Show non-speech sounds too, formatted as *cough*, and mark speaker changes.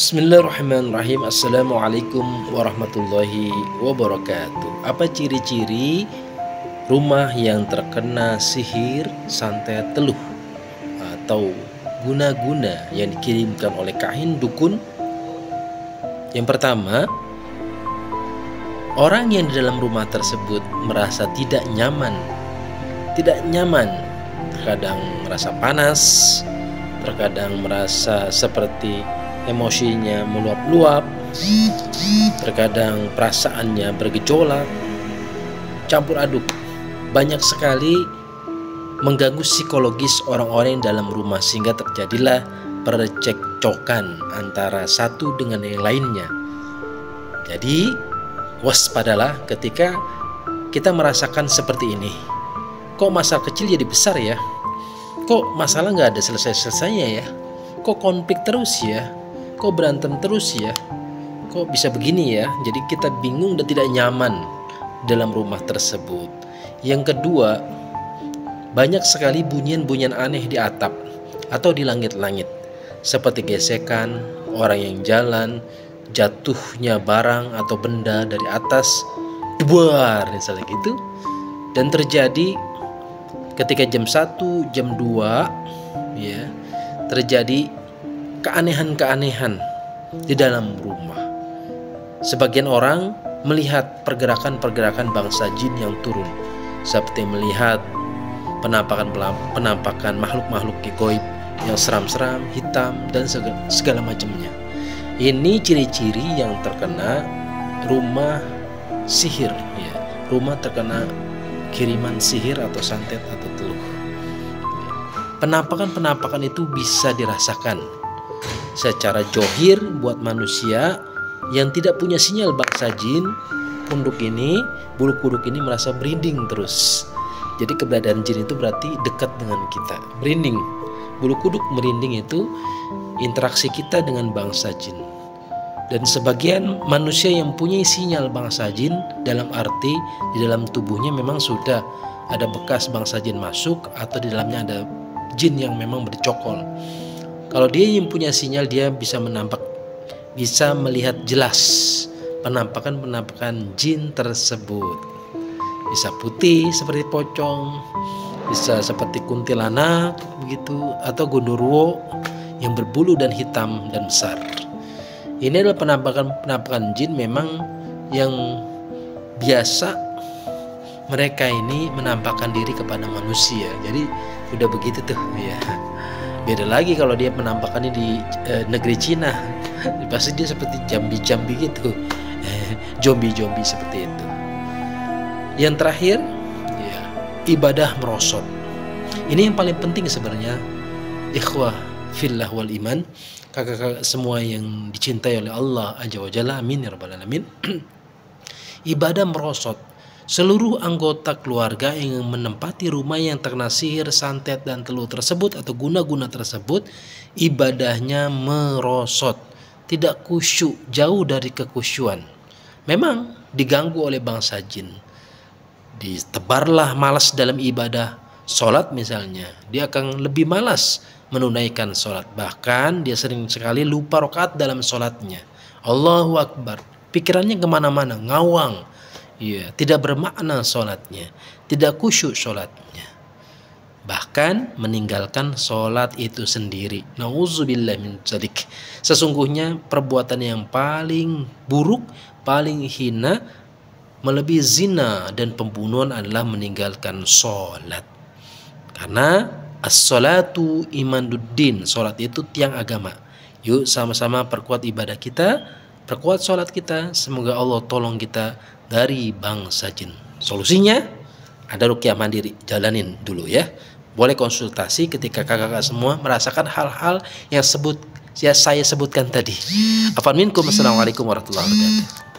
Speaker 1: Bismillahirrahmanirrahim. Assalamualaikum warahmatullahi wabarakatuh. Apa ciri-ciri rumah yang terkena sihir santet teluh Atau guna-guna yang dikirimkan oleh kahin dukun? Yang pertama Orang yang di dalam rumah tersebut merasa tidak nyaman. Tidak nyaman. Terkadang merasa panas Terkadang merasa seperti emosinya meluap-luap, terkadang perasaannya bergejolak, campur aduk. Banyak sekali mengganggu psikologis orang-orang dalam rumah sehingga terjadilah percekcokan antara satu dengan yang lainnya. Jadi, waspadalah ketika kita merasakan seperti ini. Kok masalah kecil jadi besar ya? Kok masalah nggak ada selesai-selesainya ya? Kok konflik terus ya? Kok berantem terus ya? Kok bisa begini ya? Jadi kita bingung dan tidak nyaman dalam rumah tersebut. Yang kedua banyak sekali bunyian-bunyian aneh di atap atau di langit-langit. Seperti gesekan orang yang jalan jatuhnya barang atau benda dari atas duar misalnya gitu. Dan terjadi ketika jam 1 jam 2 ya terjadi keanehan-keanehan di dalam rumah. Sebagian orang melihat pergerakan-pergerakan bangsa jin yang turun, seperti melihat penampakan penampakan makhluk-makhluk goib yang seram-seram, hitam dan segala macamnya. Ini ciri-ciri yang terkena rumah sihir ya. Rumah terkena kiriman sihir atau santet atau teluh. Penampakan-penampakan itu bisa dirasakan secara johir buat manusia yang tidak punya sinyal bangsa jin punduk ini bulu kuduk ini merasa merinding terus. Jadi keberadaan jin itu berarti dekat dengan kita merinding. Bulu kuduk merinding itu interaksi kita dengan bangsa jin. Dan sebagian manusia yang punya sinyal bangsa jin dalam arti di dalam tubuhnya memang sudah ada bekas bangsa jin masuk atau di dalamnya ada jin yang memang bercokol kalau dia yang punya sinyal dia bisa menampak bisa melihat jelas penampakan-penampakan jin tersebut. Bisa putih seperti pocong, bisa seperti kuntilanak begitu atau gondorwo yang berbulu dan hitam dan besar. Ini adalah penampakan-penampakan jin memang yang biasa mereka ini menampakkan diri kepada manusia. Jadi udah begitu tuh ya. Beda lagi kalau dia menampakkannya di e, negeri Cina, *laughs* pasti dia seperti jambi-jambi gitu, *laughs* jombi-jombi seperti itu. Yang terakhir, ya, ibadah merosot. Ini yang paling penting sebenarnya, ikhwah fillah wal iman, kakak-kakak semua yang dicintai oleh Allah Azza wa amin ya rabbal alamin. *clears throat* ibadah merosot Seluruh anggota keluarga yang menempati rumah yang terkena sihir, santet, dan teluh tersebut atau guna-guna tersebut, ibadahnya merosot, tidak kusyuk, jauh dari kekusyuan. Memang diganggu oleh bangsa jin. Ditebarlah malas dalam ibadah, sholat misalnya, dia akan lebih malas menunaikan sholat. Bahkan dia sering sekali lupa rokat dalam sholatnya. Allahu Akbar. Pikirannya ke mana-mana, ngawang ya, tidak bermakna sholatnya, tidak khusyuk sholatnya. Bahkan meninggalkan sholat itu sendiri. Nauzubillah min zalik. Sesungguhnya perbuatan yang paling buruk, paling hina, melebihi zina dan pembunuhan adalah meninggalkan sholat. Karena as-salatu imanuddin. Sholat itu tiang agama. Yuk sama-sama perkuat ibadah kita, perkuat sholat kita. Semoga Allah tolong kita dari bangsa jin. Solusinya ada rukyah mandiri, jalanin dulu ya. Boleh konsultasi ketika kakak-kakak semua merasakan hal-hal yang sebut ya saya sebutkan tadi. Afan minkum. Assalamualaikum warahmatullahi wabarakatuh.